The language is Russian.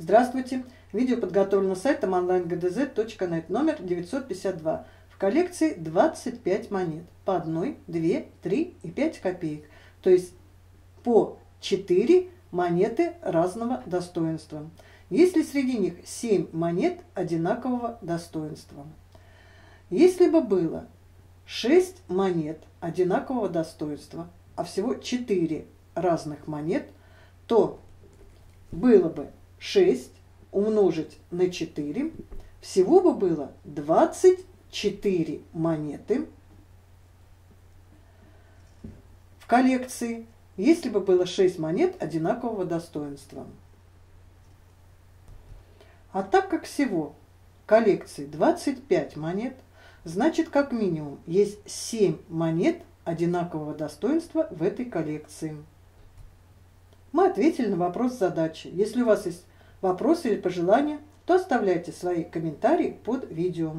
Здравствуйте! Видео подготовлено сайтом onlinegdz.net номер 952. В коллекции 25 монет по 1, 2, 3 и 5 копеек. То есть по 4 монеты разного достоинства. Если среди них 7 монет одинакового достоинства. Если бы было 6 монет одинакового достоинства, а всего 4 разных монет, то было бы 6 умножить на 4, всего бы было 24 монеты в коллекции, если бы было 6 монет одинакового достоинства. А так как всего коллекции 25 монет, значит как минимум есть 7 монет одинакового достоинства в этой коллекции. Мы ответили на вопрос задачи. Если у вас есть вопросы или пожелания, то оставляйте свои комментарии под видео.